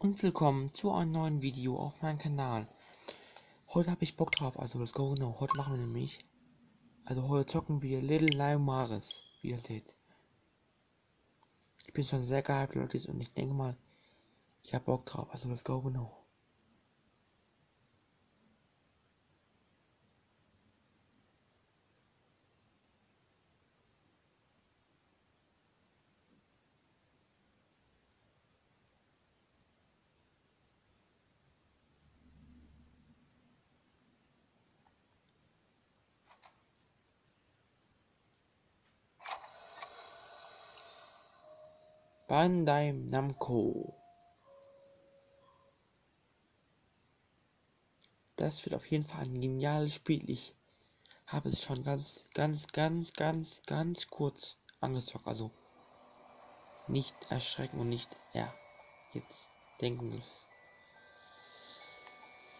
und willkommen zu einem neuen Video auf meinem Kanal. Heute habe ich Bock drauf, also let's go genau. Heute machen wir nämlich, also heute zocken wir Little Lion Maris, wie ihr seht. Ich bin schon sehr gehypt, Leute, und ich denke mal, ich habe Bock drauf, also let's go genau. Bandai Namco. Das wird auf jeden Fall ein geniales Spiel. Ich habe es schon ganz, ganz, ganz, ganz, ganz kurz angezockt. Also nicht erschrecken und nicht ja, jetzt denken, es,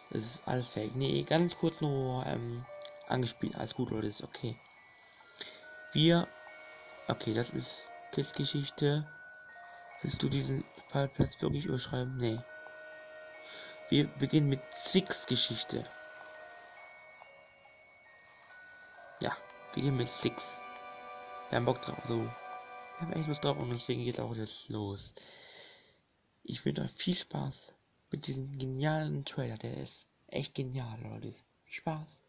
ist alles fake. Nee, ganz kurz nur ähm, angespielt. Alles gut, Leute, ist okay. Wir, okay, das ist Kissgeschichte. Willst du diesen Spielplatz wirklich überschreiben? Nee. Wir beginnen mit Six Geschichte. Ja, wir beginnen mit Six. Wir haben Bock drauf, so. Wir haben echt Lust drauf und deswegen geht auch jetzt los. Ich wünsche euch viel Spaß mit diesem genialen Trailer. Der ist echt genial, Leute. Viel Spaß.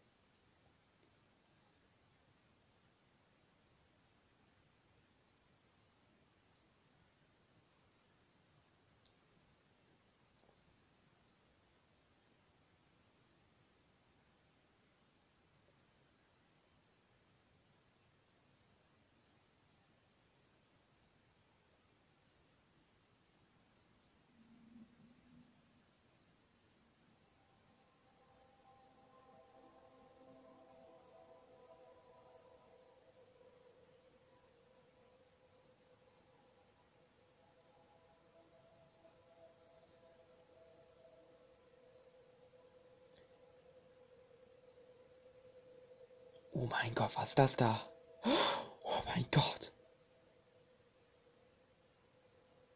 Oh mein Gott, was ist das da? Oh mein Gott.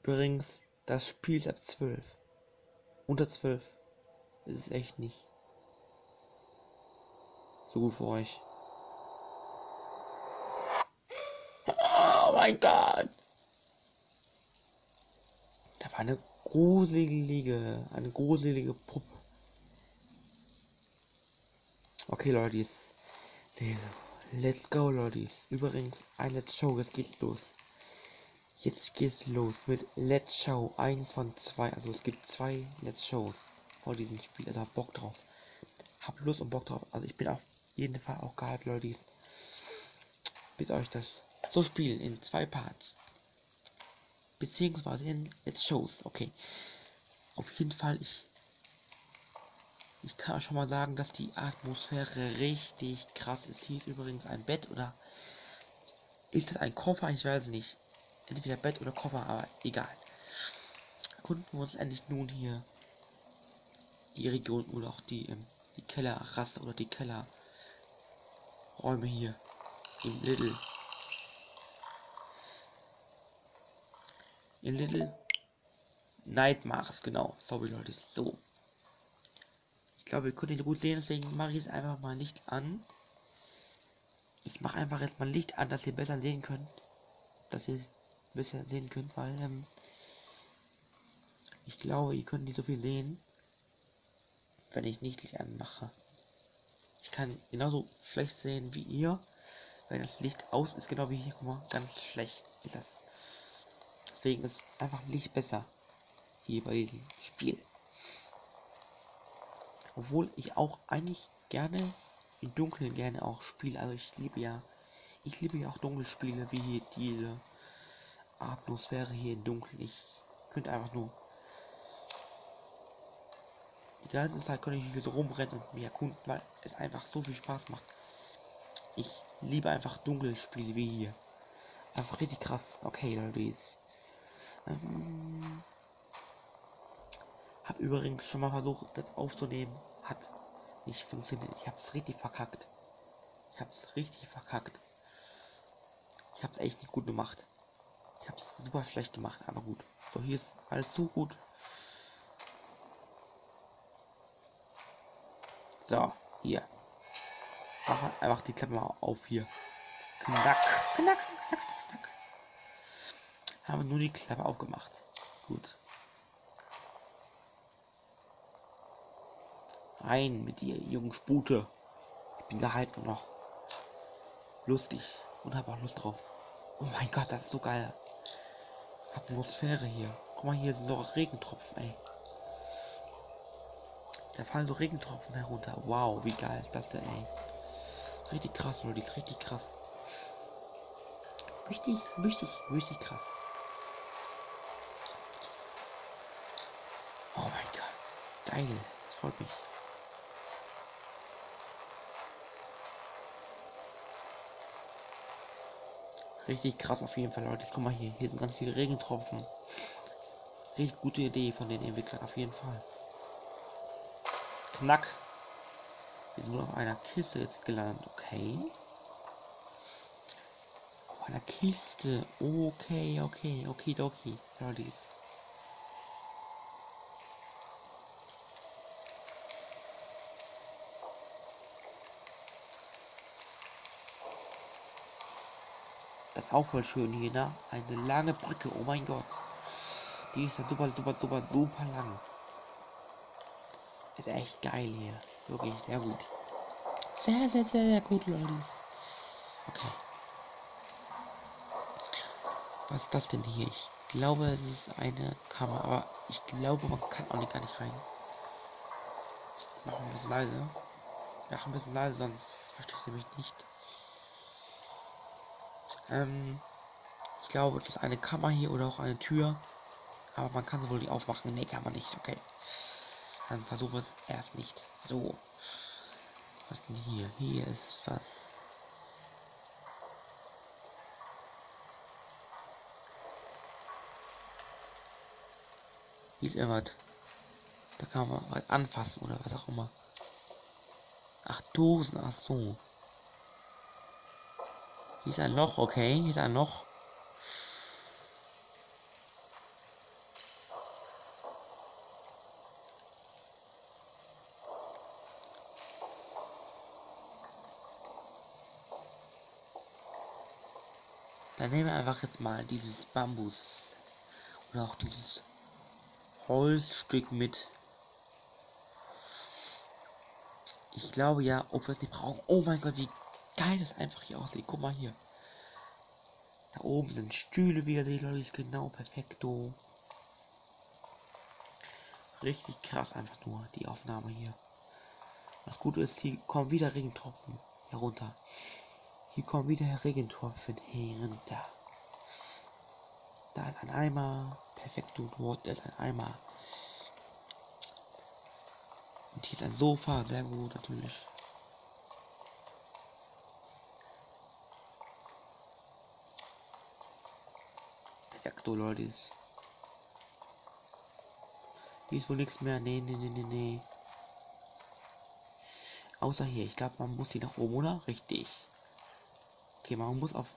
Übrigens, das Spiel ist ab 12. Unter 12 ist es echt nicht so gut für euch. Oh mein Gott. Da war eine gruselige, eine gruselige Puppe. Okay, Leute, Let's go, Leute. Übrigens, ein Let's Show, jetzt geht's los. Jetzt geht's los mit Let's Show, eins von zwei. Also es gibt zwei Let's Shows vor diesem Spiel. Also hab Bock drauf. Hab Lust und Bock drauf. Also ich bin auf jeden Fall auch gehypt, Leute. Bitte euch das so spielen in zwei Parts. Beziehungsweise in Let's Shows. Okay. Auf jeden Fall, ich ich kann schon mal sagen, dass die Atmosphäre richtig krass ist. Hier ist übrigens ein Bett oder ist das ein Koffer? Ich weiß nicht. Entweder Bett oder Koffer, aber egal. Erkunden wir uns endlich nun hier die Region oder auch die, ähm, die Kellerrasse oder die Kellerräume hier in Little. In Little Nightmares, genau. Sorry Leute, so. Glaube, wir können ihn gut sehen, deswegen mache ich es einfach mal nicht an. Ich mache einfach jetzt mal Licht an, dass ihr besser sehen könnt. Dass ihr besser sehen könnt, weil ähm, ich glaube, ihr könnt nicht so viel sehen, wenn ich nicht Licht anmache. Ich kann genauso schlecht sehen wie ihr, wenn das Licht aus ist, genau wie hier, guck mal, ganz schlecht ist das. Deswegen ist einfach Licht besser hier bei diesem Spiel. Obwohl ich auch eigentlich gerne im Dunkeln gerne auch spiele. Also ich liebe ja, ich liebe ja auch Dunkelspiele wie hier diese Atmosphäre hier im Dunkeln. Ich könnte einfach nur die ganze Zeit könnte ich hier rumrennen und mir erkunden, weil es einfach so viel Spaß macht. Ich liebe einfach Dunkelspiele wie hier. Einfach richtig krass. Okay, Leute, ähm, hab übrigens schon mal versucht, das aufzunehmen. Hat nicht funktioniert. Ich habe es richtig verkackt. Ich habe es richtig verkackt. Ich habe es echt nicht gut gemacht. Ich habe es super schlecht gemacht, aber gut. So, hier ist alles so gut. So, hier. Mach einfach die Klappe mal auf hier. Knack, knack, knack, knack. Haben nur die Klappe aufgemacht. Gut. Rein mit dir, jungen Spute. Ich bin gehalten noch. Lustig. Und habe auch Lust drauf. Oh mein Gott, das ist so geil. Atmosphäre hier. Guck mal, hier sind noch Regentropfen, ey. Da fallen so Regentropfen herunter. Wow, wie geil ist das denn, ey. Richtig krass, Leute, richtig krass. Richtig, richtig, richtig krass. Oh mein Gott. Geil. Das freut mich. Richtig krass auf jeden Fall, Leute. Guck mal hier. Hier sind ganz viele Regentropfen. Richtig gute Idee von den Entwicklern auf jeden Fall. Knack. Wir sind nur auf einer Kiste jetzt gelandet. Okay. Auf einer Kiste. Okay, okay, okay, okay. Leute. Das ist auch voll schön hier, ne? Eine lange Brücke, oh mein Gott. Die ist ja super, super, super, super lang. Ist echt geil hier. Wirklich sehr gut. Sehr, sehr, sehr, sehr gut, Leute. Okay. Was ist das denn hier? Ich glaube, es ist eine Kamera, aber ich glaube, man kann auch nicht gar nicht rein. Machen wir ein bisschen leise. Mach ein bisschen leise, sonst verstehe ich mich nicht. Ähm, ich glaube, das ist eine Kammer hier oder auch eine Tür. Aber man kann sie wohl nicht aufmachen. Ne, kann man nicht. Okay. Dann versuche es erst nicht. So. Was denn hier? Hier ist was. Hier ist irgendwas. Da kann man was anfassen oder was auch immer. Ach, Dosen, ach so. Hier ist ein Loch, okay. Hier ist ein Loch. Dann nehmen wir einfach jetzt mal dieses Bambus oder auch dieses Holzstück mit. Ich glaube ja, ob wir es nicht brauchen. Oh mein Gott, wie geil das einfach hier aussieht. Guck mal hier. Da oben sind Stühle wieder, die Leute, genau perfekto. Richtig krass einfach nur, die Aufnahme hier. Das Gute ist, hier kommen wieder Regentropfen herunter. Hier kommen wieder Regentropfen herunter. Da ist ein Eimer. Perfekto, dort ist ein Eimer. Und hier ist ein Sofa, sehr gut natürlich. Leute. Hier ist wohl nichts mehr. Nee, nee, nee, nee, nee. Außer hier. Ich glaube, man muss hier nach oben, oder? Richtig. Okay, man muss auf,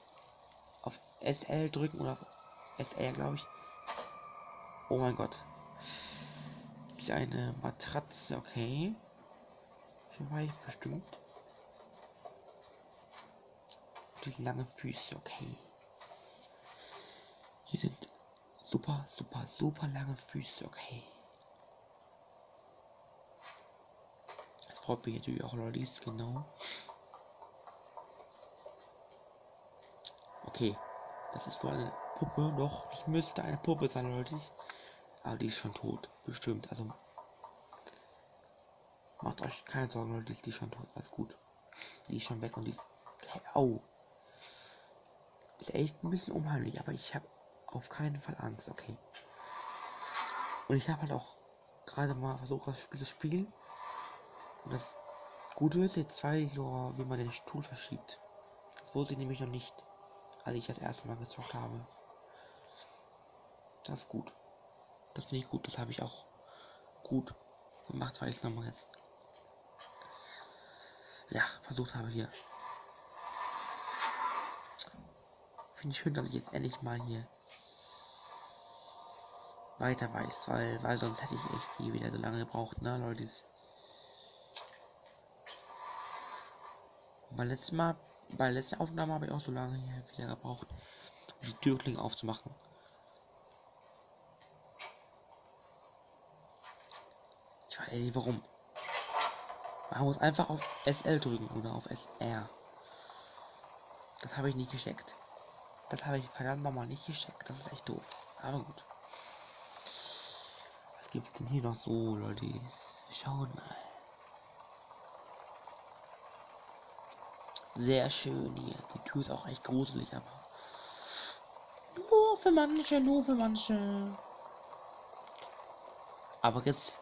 auf SL drücken oder auf SL, glaube ich. Oh mein Gott. Ist eine Matratze, okay. Schon war ich bestimmt. Diese lange Füße, okay. Hier sind super, super, super lange Füße, okay. Das freut mich natürlich auch, Leute, genau. Okay. Das ist wohl eine Puppe noch. Ich müsste eine Puppe sein, Leute. Aber die ist schon tot. Bestimmt. Also. Macht euch keine Sorgen, Leute. Die ist schon tot. Alles gut. Die ist schon weg und die ist. Au. Ist echt ein bisschen unheimlich, aber ich habe auf keinen Fall Angst. Okay. Und ich habe halt auch gerade mal versucht, das Spiel zu spielen. Und das Gute ist, jetzt zwei so, wie man den Stuhl verschiebt. Das wusste ich nämlich noch nicht als ich das erste Mal gezockt habe. Das ist gut. Das finde ich gut. Das habe ich auch gut gemacht, weil ich es nochmal jetzt ja versucht habe hier. Finde ich schön, dass ich jetzt endlich mal hier weiter weiß, weil, weil sonst hätte ich echt hier wieder so lange gebraucht, ne, Leute. Beim letzten Mal, bei der letzten Aufnahme habe ich auch so lange hier wieder gebraucht, um die Türklinge aufzumachen. Ich weiß nicht warum. Man muss einfach auf SL drücken oder auf SR. Das habe ich nicht gescheckt. Das habe ich verdammt nochmal nicht gescheckt. Das ist echt doof. Aber gut. Was gibt's denn hier noch so, Leute? Schauen mal. Sehr schön hier. Die Tür ist auch echt gruselig, aber. Nur für manche, nur für manche. Aber jetzt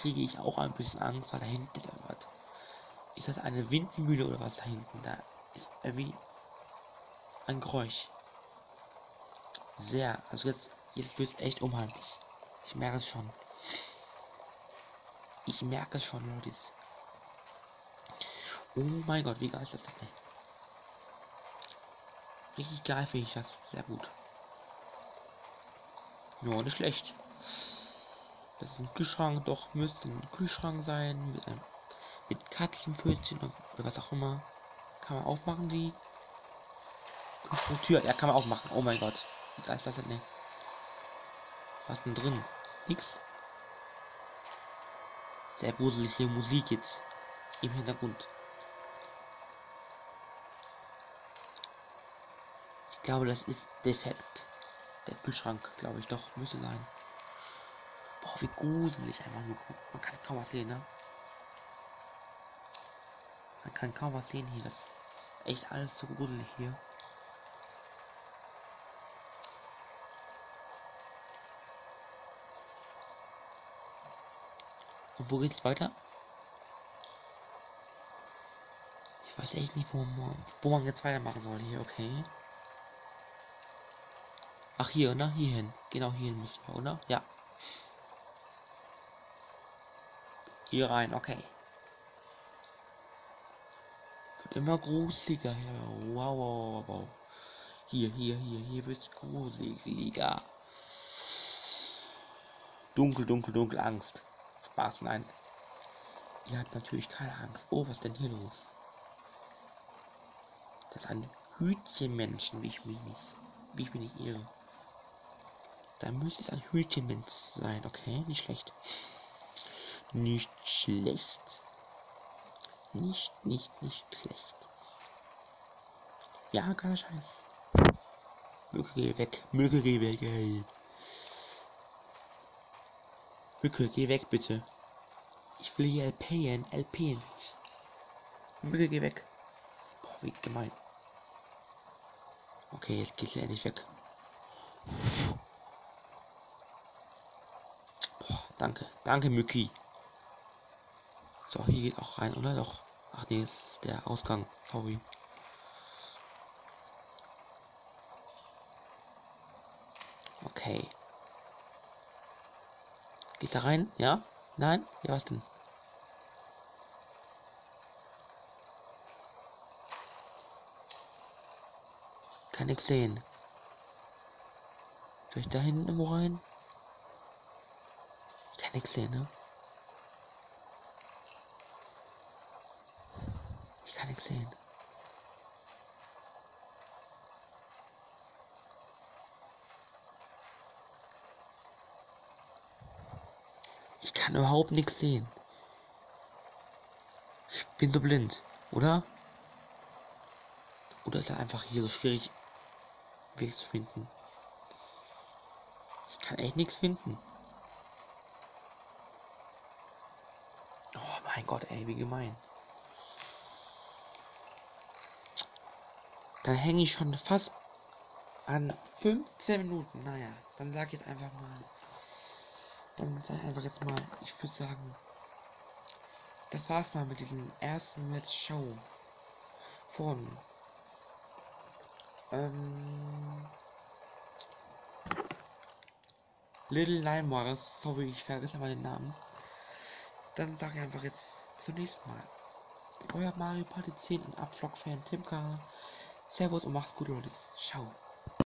kriege ich auch ein bisschen Angst, weil da hinten ist etwas. Ist das eine Windmühle oder was da hinten? Da ist irgendwie ein Geräusch. Sehr. Also jetzt, jetzt es echt unheimlich. Ich merke es schon. Ich merke es schon, Leute. Oh mein Gott, wie geil ist das denn? Richtig geil finde ich das. Sehr gut. Ja, nicht schlecht. Das ist ein Kühlschrank, doch müsste ein Kühlschrank sein. Mit, einem, mit Katzenpfötchen oder was auch immer. Kann man aufmachen, die Tür. Ja, kann man aufmachen. Oh mein Gott. Wie geil ist das denn? Was denn drin? Nix. Sehr gruselige Musik jetzt im Hintergrund. Ich glaube, das ist defekt. Der Kühlschrank, glaube ich doch, müsste sein. Boah, wie gruselig einfach nur. Man kann kaum was sehen, ne? Man kann kaum was sehen hier. Das ist echt alles so gruselig hier. Und wo geht's weiter? Ich weiß echt nicht, wo man, wo man jetzt weitermachen soll hier, okay. Ach, hier, ne? Hierhin. Genau hierhin müssen wir, oder? Ja. Hier rein, okay. Wird immer gruseliger. Ja, wow, wow, wow. Hier, hier, hier, hier wird gruseliger. Dunkel, dunkel, dunkel, Angst. Spaß, nein. Ihr habt natürlich keine Angst. Oh, was denn hier los? Das ein Hütchenmenschen, wie ich mich nicht, wie ich mich nicht irre. Da müsste es ein Hütchenmensch sein. Okay, nicht schlecht. Nicht schlecht. Nicht, nicht, nicht schlecht. Ja, kein Scheiß. Mücke, geh weg. Mücke, geh weg, ey. Mücke, geh weg, bitte. Ich will hier LPen, LPen. Mücke, geh weg. Boah, wie gemein. Okay, jetzt geht sie endlich weg. Danke. Danke, Mücki. So, hier geht auch rein, oder? Doch. Ach nee, ist der Ausgang. Sorry. Okay. Geht da rein? Ja? Nein? Ja, was denn? Kann ich sehen. Soll ich da hinten irgendwo rein? kann nichts sehen, ne? Ich kann nichts sehen. Ich kann überhaupt nichts sehen. Ich bin so blind, oder? Oder ist er einfach hier so schwierig, Weg zu finden? Ich kann echt nichts finden. Mein Gott, ey, wie gemein. Dann hänge ich schon fast an 15 Minuten. Naja, dann sag ich jetzt einfach mal. Dann sag ich einfach jetzt mal, ich würde sagen, das war's mal mit diesem ersten Let's Show von ähm, Little Nightmares. Sorry, ich vergesse mal den Namen. Dann sage ich einfach jetzt zum nächsten Mal. Euer Mario Party 10 und Abvlog-Fan Timka. Servus und macht's gut, Leute. Ciao.